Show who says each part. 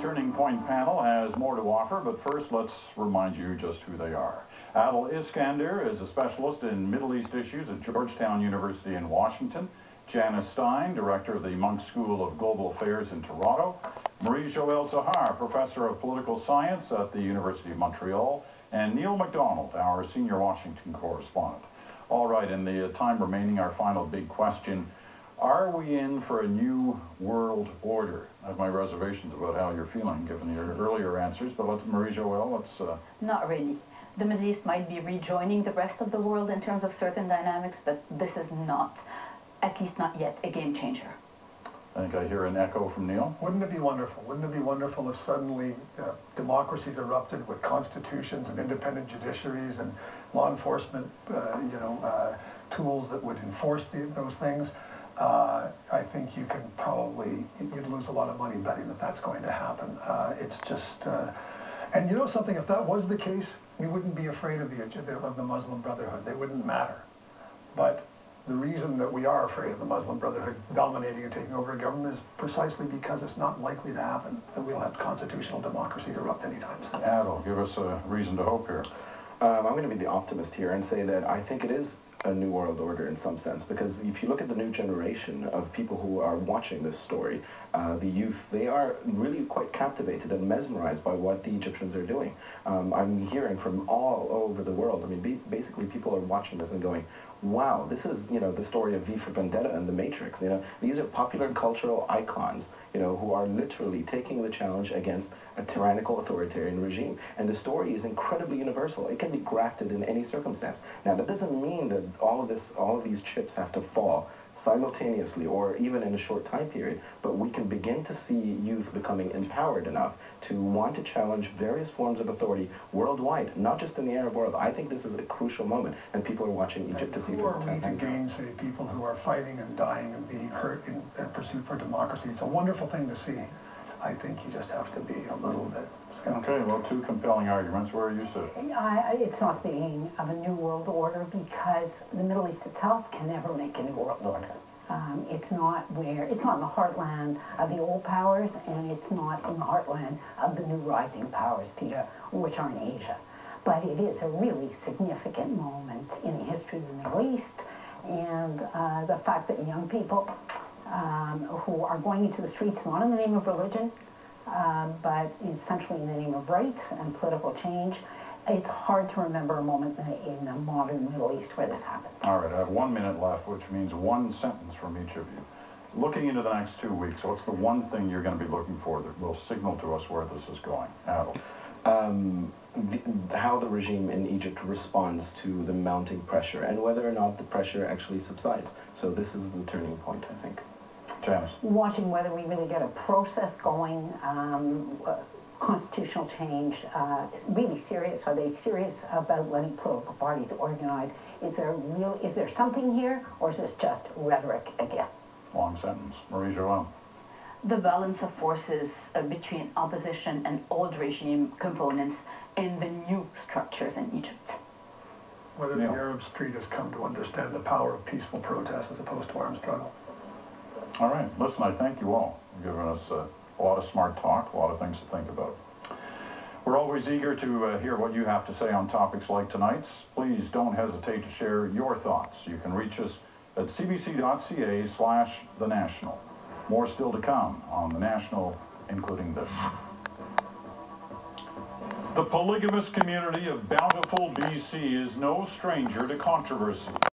Speaker 1: joint panel has more to offer, but first let's remind you just who they are. Adel Iskandar is a specialist in Middle East issues at Georgetown University in Washington. Janice Stein, director of the Munk School of Global Affairs in Toronto. Marie-Joëlle Zahar, professor of political science at the University of Montreal. And Neil MacDonald, our senior Washington correspondent. All right, in the time remaining, our final big question. Are we in for a new world order? I have my reservations about how you're feeling, given your earlier answers, but let's, Marie-Joëlle, let's... Uh...
Speaker 2: Not really. The Middle East might be rejoining the rest of the world in terms of certain dynamics, but this is not, at least not yet, a game changer.
Speaker 1: I think I hear an echo from Neil.
Speaker 3: Wouldn't it be wonderful? Wouldn't it be wonderful if suddenly uh, democracies erupted with constitutions and independent judiciaries and law enforcement, uh, you know, uh, tools that would enforce the, those things? Uh, I think you can probably, you'd lose a lot of money betting that that's going to happen. Uh, it's just, uh, and you know something, if that was the case, we wouldn't be afraid of the, of the Muslim Brotherhood. They wouldn't matter. But the reason that we are afraid of the Muslim Brotherhood dominating and taking over a government is precisely because it's not likely to happen that we'll have constitutional democracies erupt anytime soon.
Speaker 1: Adel, give us a reason to hope here.
Speaker 4: Um, I'm going to be the optimist here and say that I think it is a new world order in some sense because if you look at the new generation of people who are watching this story, uh, the youth, they are really quite captivated and mesmerized by what the Egyptians are doing. Um, I'm hearing from all over the world. I mean, basically, people are watching this and going, wow, this is, you know, the story of V for Vendetta and The Matrix. You know, these are popular cultural icons, you know, who are literally taking the challenge against a tyrannical authoritarian regime. And the story is incredibly universal. It can be grafted in any circumstance. Now, that doesn't mean that all of this, all of these chips have to fall simultaneously or even in a short time period, but we can begin to see youth becoming empowered enough to want to challenge various forms of authority worldwide, not just in the Arab world. I think this is a crucial moment, and people are watching Egypt
Speaker 3: and
Speaker 4: to see
Speaker 3: who are we to gainsay people who are fighting and dying and being hurt in their pursuit for democracy? It's a wonderful thing to see. I think you just have to be a little bit skeptical.
Speaker 1: Okay, well, two compelling arguments. Where are you sitting?
Speaker 5: I, it's not the beginning of a new world order because the Middle East itself can never make a new world order. Um, it's not where it's not in the heartland of the old powers, and it's not in the heartland of the new rising powers, Peter, which are in Asia. But it is a really significant moment in the history of the Middle East, and uh, the fact that young people um, who are going into the streets not in the name of religion, um, but essentially in the name of rights and political change. It's hard to remember a moment in the, in the modern Middle East where this happened.
Speaker 1: All right, I have one minute left, which means one sentence from each of you. Looking into the next two weeks, what's the one thing you're going to be looking for that will signal to us where this is going? Adel.
Speaker 4: Um, the, how the regime in Egypt responds to the mounting pressure and whether or not the pressure actually subsides. So this is the turning point, I think.
Speaker 1: Janice.
Speaker 5: Watching whether we really get a process going, um, uh, constitutional change, uh, really serious. Are they serious about letting political parties organize? Is there real? Is there something here, or is this just rhetoric again?
Speaker 1: Long sentence, Marie-Joëlle.
Speaker 2: The balance of forces uh, between opposition and old regime components in the new structures in Egypt.
Speaker 3: Whether yeah. the Arab Street has come to understand the power of peaceful protest as opposed to armed struggle.
Speaker 1: All right. Listen, I thank you all. You've given us uh, a lot of smart talk, a lot of things to think about. We're always eager to uh, hear what you have to say on topics like tonight's. Please don't hesitate to share your thoughts. You can reach us at cbc.ca slash the national. More still to come on the national, including this. The polygamous community of Bountiful, BC is no stranger to controversy.